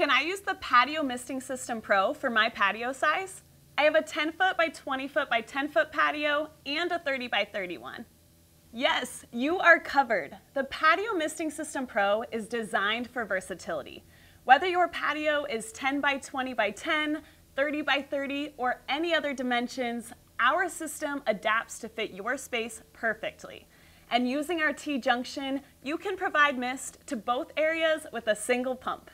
Can I use the Patio Misting System Pro for my patio size? I have a 10 foot by 20 foot by 10 foot patio and a 30 by 31. Yes, you are covered. The Patio Misting System Pro is designed for versatility. Whether your patio is 10 by 20 by 10, 30 by 30, or any other dimensions, our system adapts to fit your space perfectly. And using our T-junction, you can provide mist to both areas with a single pump.